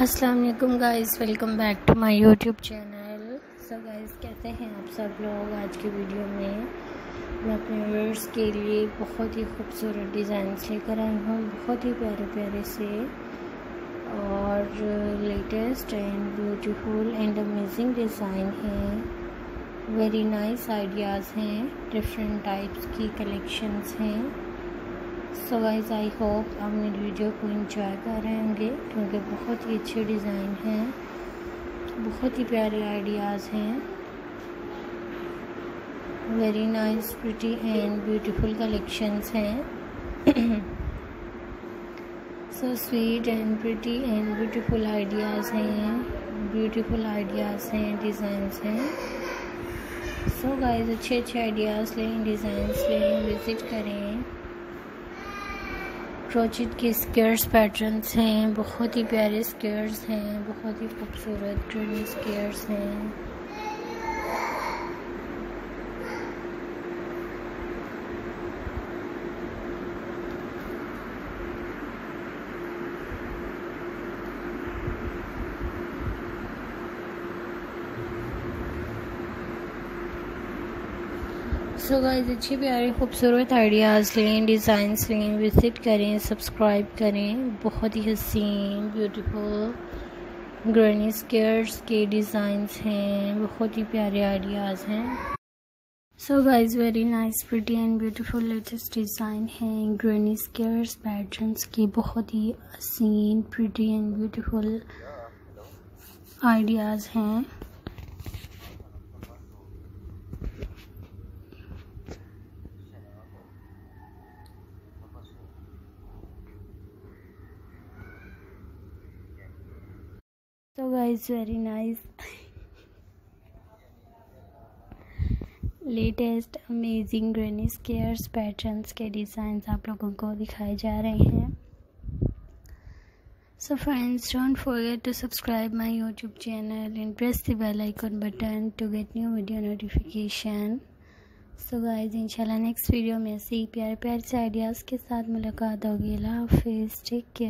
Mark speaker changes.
Speaker 1: अस्सलाम वालेकुम guys welcome back to my YouTube channel so guys कहते हैं आप सब लोग आज की वीडियो में? मैं अपने व्यूअर्स के लिए बहुत ही खूबसूरत डिज़ाइन लेकर आई हूँ, बहुत ही प्यारे प्यारे से। और latest and beautiful and amazing design है। वेरी नाइस आइडियाज़ हैं डिफरेंट टाइप्स की कलेक्शंस हैं। सो वाइज आई होप आप मेरी वीडियो को इंजॉय कर रहे होंगे क्योंकि बहुत ही अच्छे डिज़ाइन हैं, बहुत ही प्यारे आइडियाज़ हैं। Very nice pretty and beautiful collections हैं। So sweet and pretty and beautiful ideas हैं ब्यूटीफुल आइडियाज़ हैं डिज़ाइंस हैं। सो गाइस अच्छे अच्छे आइडियाज़ लें डिज़ाइंस लें विज़िट करें। क्रोचिट के स्केयर्स पैटर्न्स हैं, बहुत ही प्यारे स्केयर्स हैं, बहुत ही खूबसूरत ग्रीन स्केयर्स हैं। सो गाइस अच्छी प्यारी, खूबसूरत आइडियाज़ लें डिज़ाइंस लें विज़िट करें सब्सक्राइब करें। बहुत ही हसीन ब्यूटीफुल ग्रैनी स्केयर्स के डिज़ाइंस हैं। बहुत ही प्यारे आइडियाज़ हैं। So guys very nice pretty and beautiful latest design हैं। ग्रैनी स्केयर्स पैटर्न्स के बहुत ही हसीन प्रिटी एंड ब्यूटीफुल आइडियाज़ हैं। so, guys, very nice. Latest amazing granny squares patterns के डिज़ाइंस आप लोगों को दिखाए जा रहे हैं। So friends don't forget to subscribe my YouTube channel and press the bell icon button to get new video notification so guys इंशाल्लाह next video में ऐसे ही प्यारे प्यारे से आइडियाज़ के साथ मुलाकात होगी। अल्लाह हाफिज़। Take care